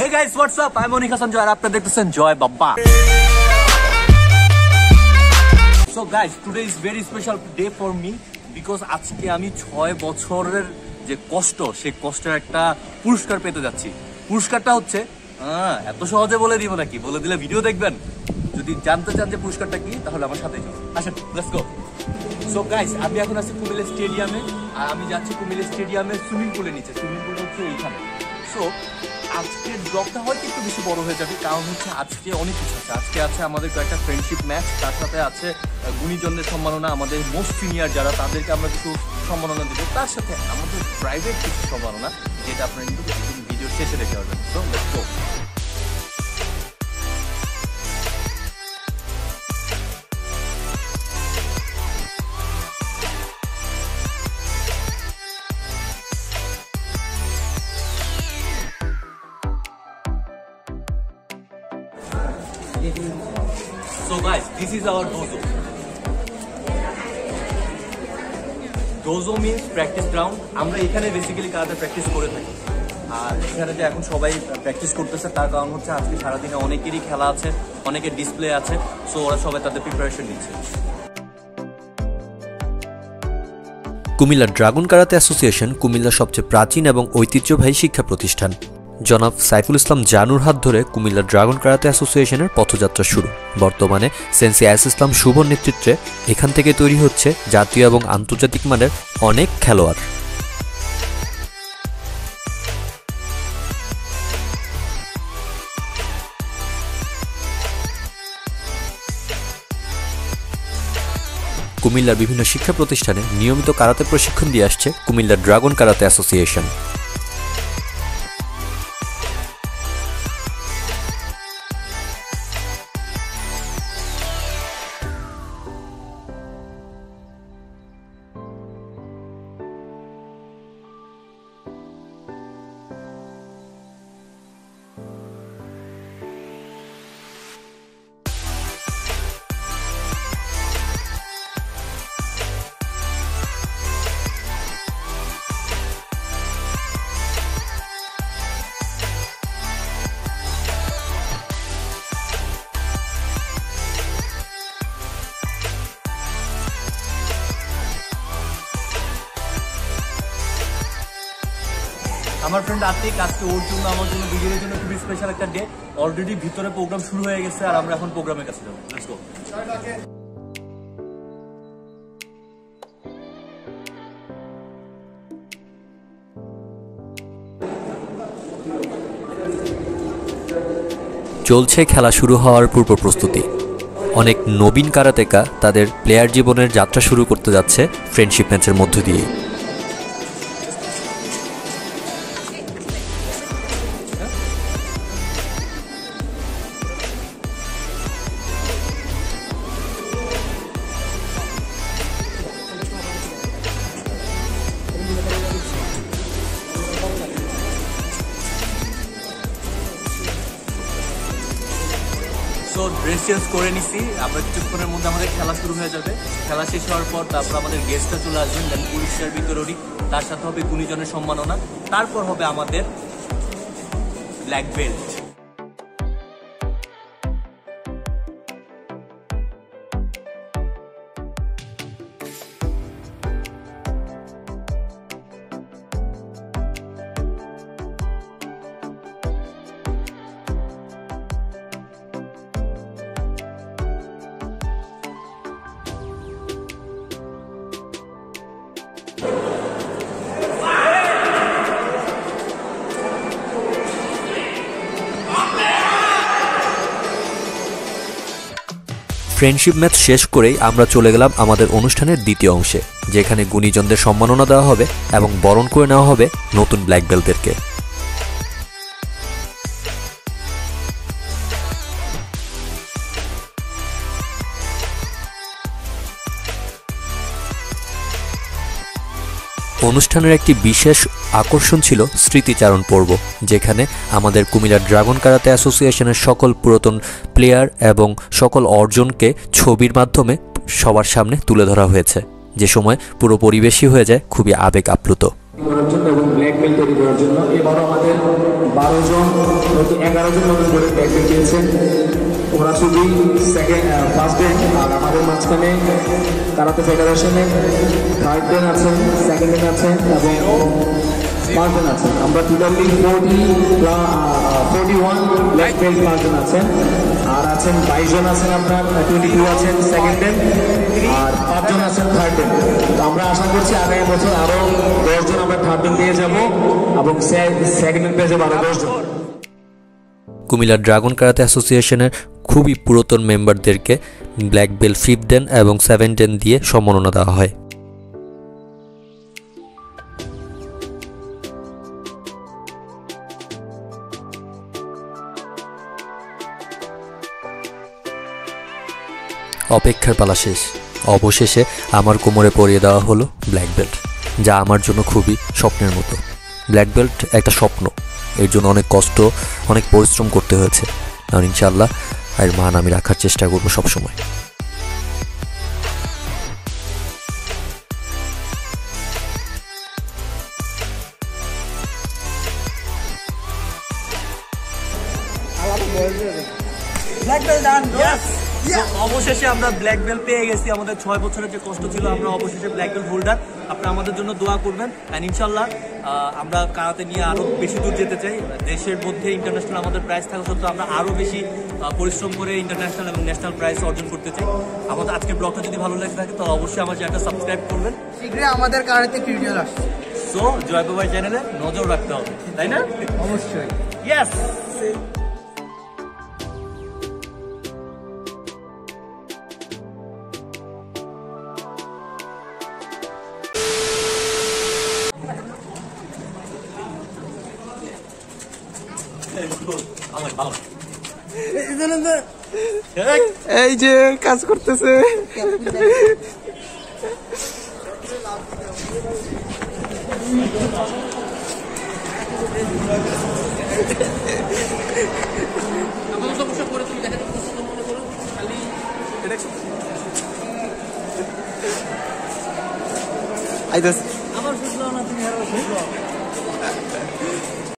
Hey guys what's up I Monik Hasan Joy আর আপনারা দেখতেছেন Joy Baba. So guys today is very special day for me because আজকে আমি ছয় বছরের যে কষ্ট, সেই কষ্টের একটা পুরস্কার পেতে যাচ্ছি। পুরস্কারটা হচ্ছে এত সহজে বলে দিব নাকি? বলে দিলে ভিডিও দেখবেন। যদি জানতে চান যে পুরস্কারটা কি, তাহলে আমার সাথে যাও আসেন লেটস গো সো গাইস আমি এখন আছি কুমিল্লা স্টেডিয়ামে, আর আমি যাচ্ছি কুমিল্লা স্টেডিয়ামের সুইমিং পুলের নিচে। সুইমিং পুল হচ্ছে এইখানে। সো আজকের ব্লগটা হয়তো একটু বেশি বড় হয়ে যাবে। কারণ হচ্ছে আজকে অনেক কিছু আছে। আজকে আছে আমাদের কয়েকটা ফ্রেন্ডশিপ ম্যাচ তার সাথে আছে গুণীজনদের সম্মাননা, আমাদের মোস্ট সিনিয়র যারা, তাদেরকে আমরা কিছু সম্মাননা দেবো। তার সাথে আমাদের প্রাইভেট কিছু সম্মাননা, যেটা আপনারা কিন্তু ভিডিও শেষে রেখে পারবেন গো So guys, this is our dozo. Dojo means practice ground আমরা এখানে বেসিক্যালি কারাতে প্র্যাকটিস করে থাকি। আর এখানে যে এখন সবাই প্র্যাকটিস করতেছে। তার কারণ হচ্ছে আজকে সারাদিনে অনেকেরই খেলা আছে অনেকের ডিসপ্লে আছে। সো ওরা সবাই তাদের প্রিপারেশন নিচ্ছে। কুমিল্লা ড্রাগন কারাতে অ্যাসোসিয়েশন কুমিল্লার সবচেয়ে প্রাচীন এবং ঐতিহ্যবাহী শিক্ষা প্রতিষ্ঠান। জনাব সাইফুল ইসলাম জানুর হাত ধরে কুমিল্লা ড্রাগন কারাতে অ্যাসোসিয়েশনের পথযাত্রা শুরু। বর্তমানে সেন্সি আইস ইসলাম শুভর নেতৃত্বে এখান থেকে তৈরি হচ্ছে জাতীয় এবং আন্তর্জাতিক মানের অনেক খেলোয়াড়। কুমিল্লার বিভিন্ন শিক্ষা প্রতিষ্ঠানে নিয়মিত কারাতে প্রশিক্ষণ দিয়ে আসছে কুমিল্লা ড্রাগন কারাতে অ্যাসোসিয়েশন। আমার ফ্রেন্ড আতিক আজকে ওর জন্য, আমার জন্য ভিডিওর জন্য খুবই স্পেশাল একটা ডে অলরেডি ভিতরে প্রোগ্রাম শুরু হয়ে গেছে আর আমরা এখন প্রোগ্রামের কাছে যাব। চলছে খেলা শুরু হওয়ার পূর্ব প্রস্তুতি। অনেক নবীন কারাতেকা তাদের প্লেয়ার জীবনের যাত্রা শুরু করতে যাচ্ছে ফ্রেন্ডশিপ ম্যাচের মধ্য দিয়ে সো ড্রেস চেঞ্জ করে নিছি। আমরা কিছুক্ষণের মধ্যে আমাদের খেলা শুরু হয়ে যাবে। খেলা শেষ হওয়ার পর তারপর আমাদের গেস্টটা চলে আসবেন দেন পুলিশের বিতরণী। তার সাথে হবে গুণীজনের সম্মাননা। তারপর হবে আমাদের ব্ল্যাক বেল্ট ফ্রেন্ডশিপ ম্যাচ শেষ করেই আমরা চলে গেলাম আমাদের অনুষ্ঠানের দ্বিতীয় অংশে, যেখানে গুণীজনদের সম্মাননা দেওয়া হবে এবং বরণ করে নেওয়া হবে নতুন ব্ল্যাক বেল্টদেরকে অনুষ্ঠানের একটি বিশেষ আকর্ষণ ছিল স্মৃতিচারণ পর্ব, যেখানে আমাদের কুমিল্লা ড্রাগন কারাতে অ্যাসোসিয়েশনের সকল পুরাতন প্লেয়ার এবং সকল অর্জনকে ছবির মাধ্যমে সবার সামনে তুলে ধরা হয়েছে। যে সময় পুরো পরিবেশই হয়ে যায় খুবই আবেগ আপ্লুত। এগারো জন নতুন করে ওরা শুধুই সেকেন্ড ফার্স্ট ডে আর আমাদের মাঝখানে তারা তো ফেডারেশনে থার্ড ডেন আছেন সেকেন্ড ডেন আছেন এবং ফার্স্ট পাঁচজন আছেন আমরা totally forty forty one black belt পাঁচজন আছেন আর আছেন বাইশ জন আছেন আপনার টোয়েন্টি টু আছেন সেকেন্ড ডেন আর পাঁচজন আছেন থার্ড ডেন তো আমরা আশা করছি আগামী বছর আরও দশজন আমরা থার্ড ডেন পেয়ে যাব এবং সেকেন্ড ডেন পেয়ে যাব আরও দশজন কুমিল্লা ড্রাগন কারাতে অ্যাসোসিয়েশনের খুবই পুরাতন মেম্বারদেরকে ব্ল্যাক বেল ফিফথ ডেন এবং সেভেন ডেন দিয়ে সম্মাননা দেওয়া হয়। অপেক্ষার পালা শেষ। অবশেষে আমার কোমরে পরিয়ে দেওয়া হলো ব্ল্যাক বেল্ট, যা আমার জন্য খুবই স্বপ্নের মতো। ব্ল্যাক বেল্ট একটা স্বপ্ন, এর জন্য অনেক কষ্ট, অনেক পরিশ্রম করতে হয়েছে। আর ইনশাল্লাহ এর মান আমি রাখার চেষ্টা করব সবসময়। অবশেষে আমরা ব্ল্যাক বেল্ট পেয়ে গেছি। আমাদের ছয় বছরের যে কষ্ট ছিল আমরা অবশেষে ব্ল্যাক বেল্ট হোল্ডার আপনারা আমাদের জন্য দোয়া করবেন। অ্যান্ড ইনশাল্লাহ আমরা কারাতে নিয়ে আরও বেশি দূর যেতে চাই। দেশের মধ্যে ইন্টারন্যাশনাল আমাদের প্রাইস থাকা সত্ত্বেও আমরা আরও বেশি পরিশ্রম করে ইন্টারন্যাশনাল এবং ন্যাশনাল প্রাইজ অর্জন করতে চাই। আমাদের আজকের ব্লগটা যদি ভালো লাগে থাকে তাহলে অবশ্যই আমার চ্যানেলটা সাবস্ক্রাইব করবেন। শীঘ্রই আমাদের কারাতে ভিডিও আসছে। সো জয় বাবাই চ্যানেলে নজর রাখতে হবে তাই না? অবশ্যই। ইয়েস এই যে কাজ করতেছে আইতাছে আমার শুনলাম না তুমি